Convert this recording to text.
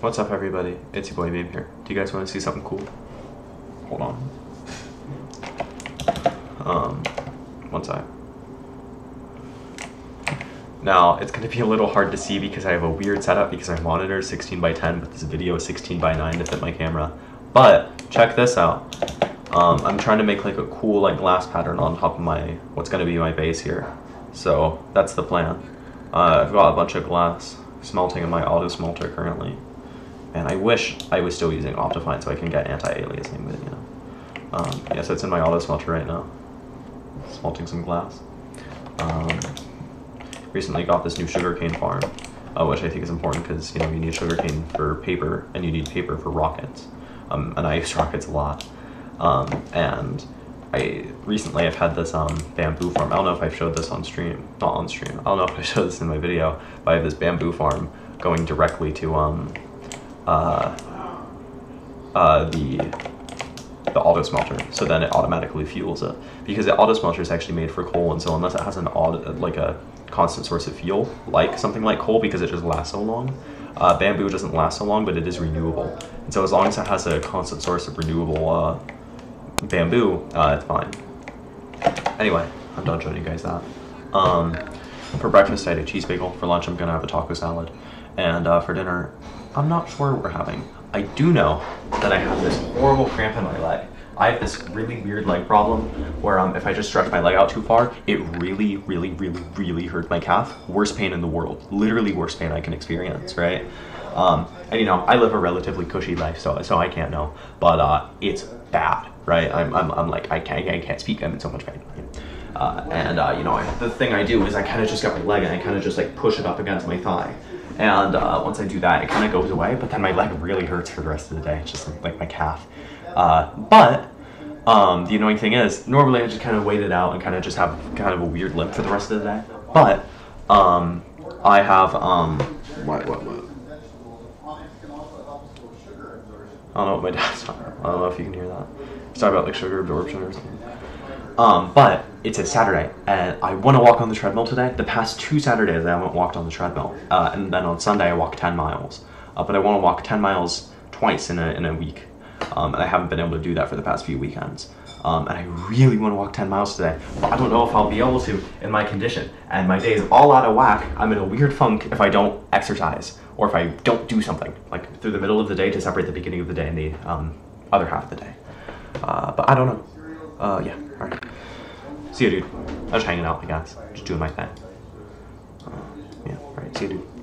What's up, everybody? It's your boy Babe here. Do you guys want to see something cool? Hold on. Um, one sec. Now, it's going to be a little hard to see because I have a weird setup because my monitor is 16 by 10, but this video is 16 by 9 to fit my camera. But, check this out. Um, I'm trying to make like a cool like glass pattern on top of my, what's going to be my base here. So, that's the plan. Uh, I've got a bunch of glass smelting in my auto smelter currently. And I wish I was still using Optifine so I can get anti-aliasing, but you know. Um, yeah, so it's in my auto smelter right now. Smelting some glass. Um, recently got this new sugarcane farm, uh, which I think is important because you know you need sugarcane for paper and you need paper for rockets. Um, and I use rockets a lot. Um, and I recently I've had this um, bamboo farm. I don't know if I've showed this on stream, not on stream. I don't know if I showed this in my video, but I have this bamboo farm going directly to um, uh, uh, the the auto smelter. So then it automatically fuels it because the auto smelter is actually made for coal, and so unless it has an auto, like a constant source of fuel, like something like coal, because it just lasts so long. Uh, bamboo doesn't last so long, but it is renewable. And so as long as it has a constant source of renewable uh, bamboo, uh, it's fine. Anyway, I'm done showing you guys that. Um, for breakfast, I had a cheese bagel. For lunch, I'm gonna have a taco salad. And uh, for dinner, I'm not sure what we're having. I do know that I have this horrible cramp in my leg. I have this really weird leg problem where um, if I just stretch my leg out too far, it really, really, really, really hurt my calf. Worst pain in the world. Literally worst pain I can experience, right? Um, and you know, I live a relatively cushy life, so so I can't know, but uh, it's bad, right? I'm, I'm, I'm like I can't I can't speak. I'm in so much pain. Uh, and uh, you know, I, the thing I do is I kind of just got my leg and I kind of just like push it up against my thigh. And uh, once I do that, it kind of goes away, but then my leg really hurts for the rest of the day, just like my calf. Uh, but um, the annoying thing is, normally I just kind of wait it out and kind of just have kind of a weird limp for the rest of the day. But um, I have um, what what what? I don't know what my dad's talking about. I don't know if you can hear that. He's talking about like sugar absorption or something. Um, but it's a Saturday, and I want to walk on the treadmill today. The past two Saturdays, I haven't walked on the treadmill, uh, and then on Sunday I walked 10 miles. Uh, but I want to walk 10 miles twice in a, in a week, um, and I haven't been able to do that for the past few weekends. Um, and I really want to walk 10 miles today, but I don't know if I'll be able to in my condition. And my day is all out of whack. I'm in a weird funk if I don't exercise or if I don't do something, like through the middle of the day to separate the beginning of the day and the um, other half of the day. Uh, but I don't know. Uh, yeah, alright. See you, dude. I was hanging out, I guess. Just doing my thing. Uh, yeah, alright, see you, dude.